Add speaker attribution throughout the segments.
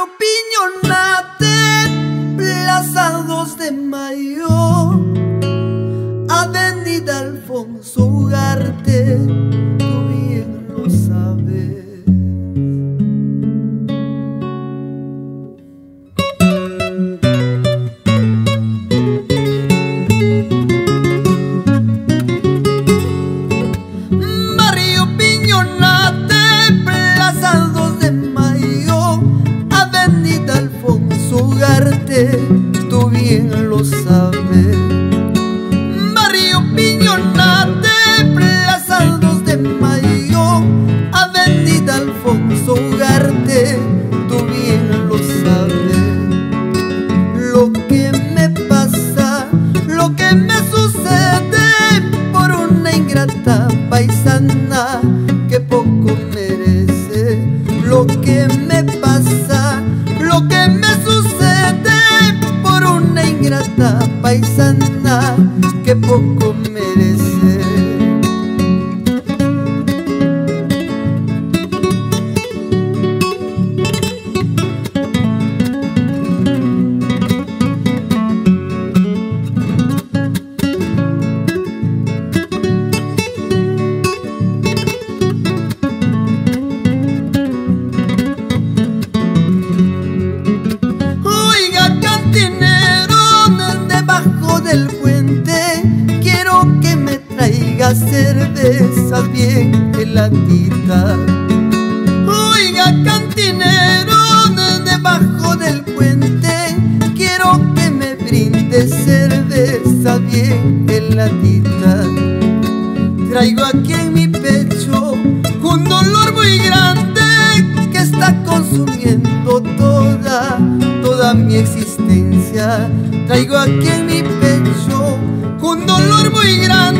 Speaker 1: Barrio Piñonate, Plaza 2 de Mayo, Avenida Alfonso Ugarte. Paisana que poco merece. Cervezas bien heladita. Oiga, cantinero, debajo del puente, quiero que me brinde cerveza bien heladita. Traigo aquí en mi pecho un dolor muy grande que está consumiendo toda, toda mi existencia. Traigo aquí en mi pecho un dolor muy grande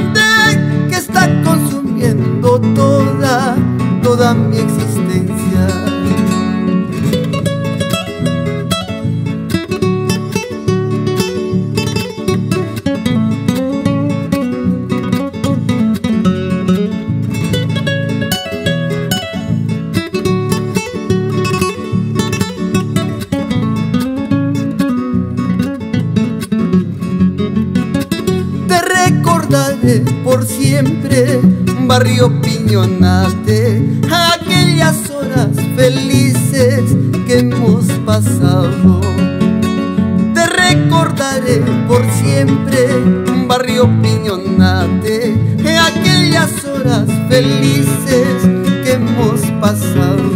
Speaker 1: por siempre, barrio Piñonate, aquellas horas felices que hemos pasado. Te recordaré por siempre, barrio Piñonate, aquellas horas felices que hemos pasado.